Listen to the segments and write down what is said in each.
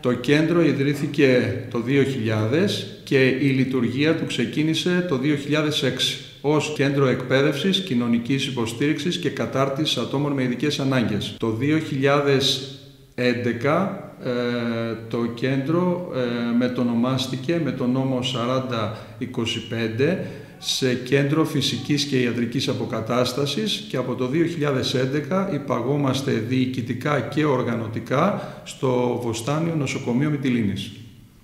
Το κέντρο ιδρύθηκε το 2000 και η λειτουργία του ξεκίνησε το 2006 ως κέντρο εκπαίδευσης, κοινωνικής υποστήριξης και κατάρτισης ατόμων με ειδικές ανάγκες. Το 2011 ε, το κέντρο ε, μετονομάστηκε με τον νόμο 4025 σε κέντρο φυσικής και ιατρικής αποκατάστασης και από το 2011 υπαγόμαστε διοικητικά και οργανωτικά στο Βοστάνιο Νοσοκομείο Μητυλίνης.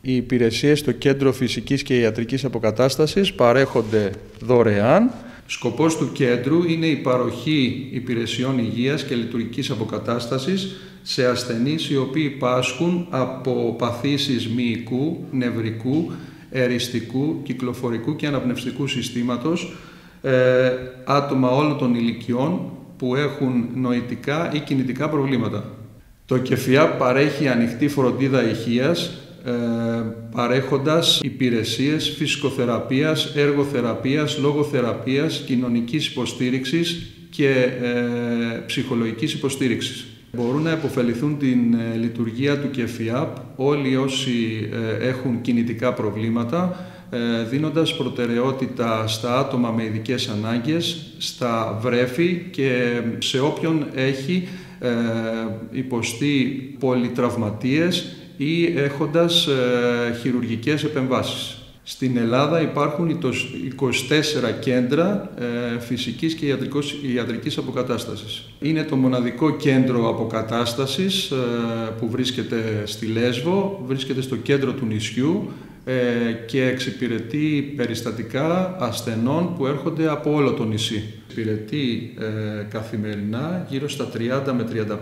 Οι υπηρεσίες στο Κέντρο Φυσικής και Ιατρικής Αποκατάστασης παρέχονται δωρεάν. Σκοπός του κέντρου είναι η παροχή υπηρεσιών υγείας και λειτουργικής αποκατάστασης σε ασθενείς οι οποίοι πάσχουν από παθήσεις μυϊκού, νευρικού, εριστικού, κυκλοφορικού και αναπνευστικού συστήματος, ε, άτομα όλων των ηλικιών που έχουν νοητικά ή κινητικά προβλήματα. Το ΚΕΦΙΑ παρέχει ανοιχτή φροντίδα ηχείας, ε, παρέχοντας υπηρεσίες φυσικοθεραπείας, έργοθεραπείας, λογοθεραπείας, κοινωνικής υποστήριξης και ε, ψυχολογικής υποστήριξης. Μπορούν να υποφεληθούν την ε, λειτουργία του ΚΕΦΙΑΠ όλοι όσοι ε, έχουν κινητικά προβλήματα, ε, δίνοντας προτεραιότητα στα άτομα με ειδικές ανάγκες, στα βρέφη και σε όποιον έχει υποστεί πολυτραυματίες ή έχοντας χειρουργικές επεμβάσεις. Στην Ελλάδα υπάρχουν 24 κέντρα ε, φυσικής και ιατρικής αποκατάστασης. Είναι το μοναδικό κέντρο αποκατάστασης ε, που βρίσκεται στη Λέσβο, βρίσκεται στο κέντρο του νησιού ε, και εξυπηρετεί περιστατικά ασθενών που έρχονται από όλο το νησί. Εξυπηρετεί καθημερινά γύρω στα 30 με 35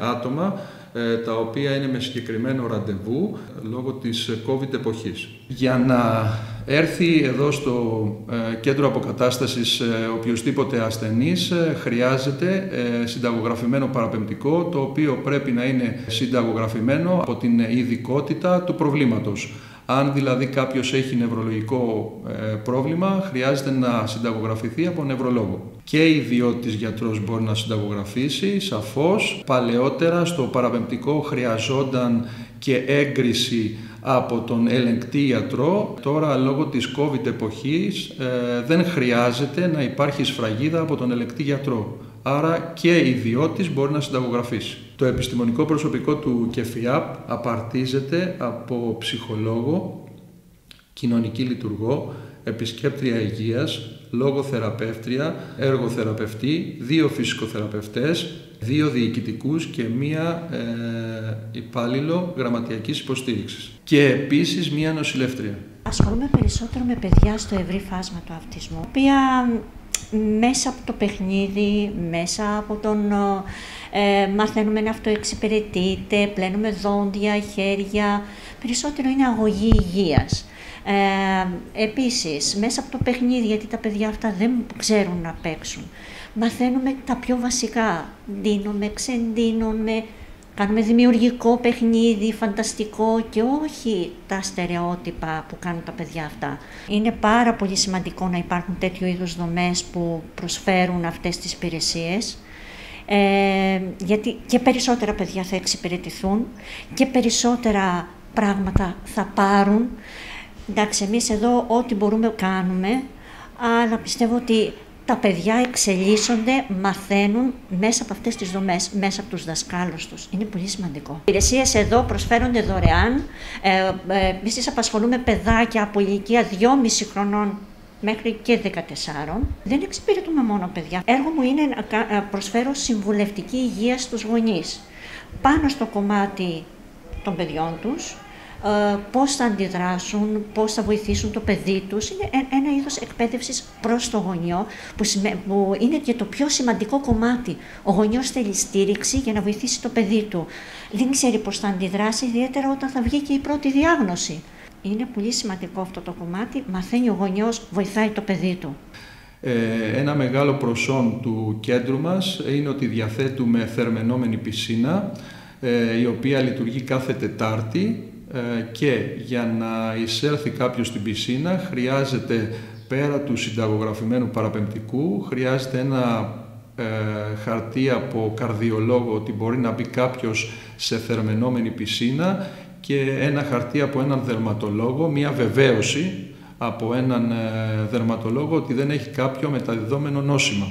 άτομα ε, τα οποία είναι με συγκεκριμένο ραντεβού λόγω της COVID εποχής. Για να έρθει εδώ στο ε, κέντρο αποκατάστασης ε, οποιοδήποτε ασθενής χρειάζεται συνταγογραφημένο παραπεμπτικό το οποίο πρέπει να είναι συνταγογραφημένο από την ειδικότητα του προβλήματος. Αν δηλαδή κάποιος έχει νευρολογικό ε, πρόβλημα, χρειάζεται να συνταγογραφηθεί από νευρολόγο. Και ιδιώτης γιατρός μπορεί να συνταγογραφήσει, σαφώς. Παλαιότερα στο παραπεμπτικό χρειαζόταν και έγκριση από τον ελεγκτή ιατρό. Τώρα λόγω της COVID εποχής ε, δεν χρειάζεται να υπάρχει σφραγίδα από τον ελεγκτή γιατρό. Άρα και ιδιώτης μπορεί να συνταγογραφήσει. Το επιστημονικό προσωπικό του ΚΕΦΙΑΠ απαρτίζεται από ψυχολόγο, κοινωνική λειτουργό, επισκέπτρια υγείας, λόγοθεραπεύτρια, έργοθεραπευτή, δύο φυσικοθεραπευτές, δύο διοικητικούς και μία ε, υπάλληλο γραμματιακής υποστήριξης. Και επίσης μία νοσηλεύτρια. Ασχολούμαι περισσότερο με παιδιά στο ευρύ φάσμα του αυτισμού, οποία μέσα από το παιχνίδι, μέσα από τον ε, μαθαίνουμε να αυτοεξυπηρετείτε, πλένουμε δόντια, χέρια, περισσότερο είναι αγωγή υγείας. Ε, επίσης, μέσα από το παιχνίδι, γιατί τα παιδιά αυτά δεν ξέρουν να παίξουν, μαθαίνουμε τα πιο βασικά. Δίνουμε, ξεντίνουμε, κάνουμε δημιουργικό παιχνίδι, φανταστικό και όχι τα στερεότυπα που κάνουν τα παιδιά αυτά. Είναι πάρα πολύ σημαντικό να υπάρχουν τέτοιου είδους δομές που προσφέρουν αυτές τις υπηρεσίες ε, γιατί και περισσότερα παιδιά θα εξυπηρετηθούν και περισσότερα πράγματα θα πάρουν. Εντάξει, εμείς εδώ ό,τι μπορούμε κάνουμε, αλλά πιστεύω ότι τα παιδιά εξελίσσονται, μαθαίνουν μέσα από αυτές τις δομές, μέσα από τους δασκάλους τους. Είναι πολύ σημαντικό. Οι υπηρεσίες εδώ προσφέρονται δωρεάν. Ε, ε, εμείς απασχολούμε παιδάκια από ηλικία 2,5 χρονών μέχρι και 14. Δεν εξυπηρετούμε μόνο παιδιά. Έργο μου είναι να προσφέρω συμβουλευτική υγεία στους γονείς. Πάνω στο κομμάτι των παιδιών τους, ε, πώς θα αντιδράσουν, πώς θα βοηθήσουν το παιδί τους. Είναι ένα είδος εκπαίδευσης προς το γονιό, που είναι και το πιο σημαντικό κομμάτι. Ο γονιός θέλει στήριξη για να βοηθήσει το παιδί του. Δεν ξέρει πώς θα αντιδράσει, ιδιαίτερα όταν θα βγει και η πρώτη διάγνωση. Είναι πολύ σημαντικό αυτό το κομμάτι. Μαθαίνει ο γονιός, βοηθάει το παιδί του. Ε, ένα μεγάλο προσόν του κέντρου μας είναι ότι διαθέτουμε θερμενόμενη πισίνα, ε, η οποία λειτουργεί κάθε Τετάρτη ε, και για να εισέλθει κάποιος στην πισίνα χρειάζεται πέρα του συνταγογραφημένου παραπεμπτικού, χρειάζεται ένα χαρτί από καρδιολόγο ότι μπορεί να μπει κάποιος σε θερμενόμενη πισίνα και ένα χαρτί από έναν δερματολόγο, μια βεβαίωση από έναν ε, δερματολόγο ότι δεν έχει κάποιο μεταδεδόμενο νόσημα.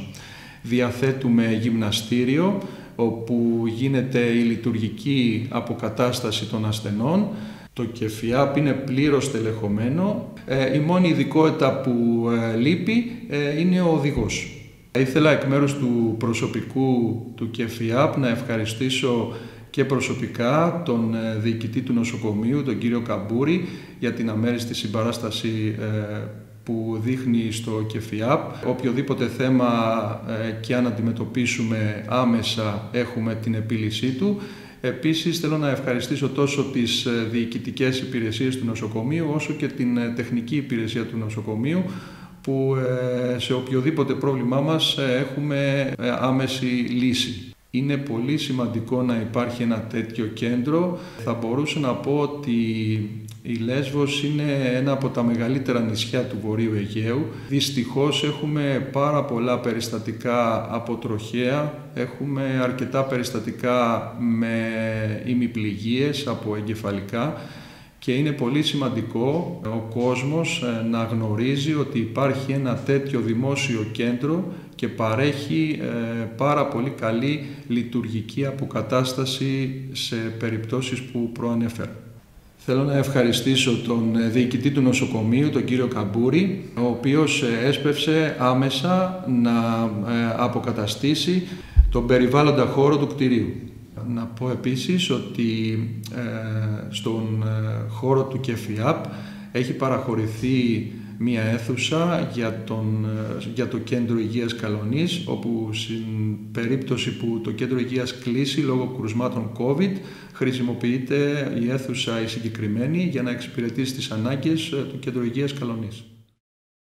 Διαθέτουμε γυμναστήριο όπου γίνεται η λειτουργική αποκατάσταση των ασθενών. Το ΚΕΦΙΑΠ είναι πλήρως τελεχωμένο. Ε, η μόνη ειδικότητα που ε, λείπει είναι ο οδηγός. Ήθελα εκ μέρους του προσωπικού του ΚΕΦΙΑΠ να ευχαριστήσω και προσωπικά τον ε, διοικητή του νοσοκομείου, τον κύριο Καμπούρη, για την αμέριστη συμπαράσταση ε, που δείχνει στο ΚΕΦΙΑΠ. Οποιοδήποτε θέμα ε, και αν αντιμετωπίσουμε άμεσα έχουμε την επίλυσή του. Επίσης θέλω να ευχαριστήσω τόσο τις διοικητικές υπηρεσίες του νοσοκομείου όσο και την τεχνική υπηρεσία του νοσοκομείου που σε οποιοδήποτε πρόβλημά μας έχουμε άμεση λύση. Είναι πολύ σημαντικό να υπάρχει ένα τέτοιο κέντρο. Θα μπορούσα να πω ότι η Λέσβος είναι ένα από τα μεγαλύτερα νησιά του Βορείου Αιγαίου. Δυστυχώς έχουμε πάρα πολλά περιστατικά από τροχέα, έχουμε αρκετά περιστατικά με ημιπληγίες από εγκεφαλικά και είναι πολύ σημαντικό ο κόσμος ε, να γνωρίζει ότι υπάρχει ένα τέτοιο δημόσιο κέντρο και παρέχει ε, πάρα πολύ καλή λειτουργική αποκατάσταση σε περιπτώσεις που προανέφερα. Θέλω να ευχαριστήσω τον ε, διοικητή του νοσοκομείου, τον κύριο Καμπούρη, ο οποίος έσπευσε άμεσα να αποκαταστήσει τον περιβάλλοντα χώρο του κτηρίου. Να πω επίσης ότι ε, στον ε, χώρο του ΚΕΦΙΑΠ έχει παραχωρηθεί μία αίθουσα για, τον, ε, για το Κέντρο Υγείας Καλονής, όπου στην περίπτωση που το Κέντρο Υγείας κλείσει λόγω κρουσμάτων COVID, χρησιμοποιείται η αίθουσα η συγκεκριμένη για να εξυπηρετήσει τις ανάγκες του Κέντρου Υγείας Καλονής.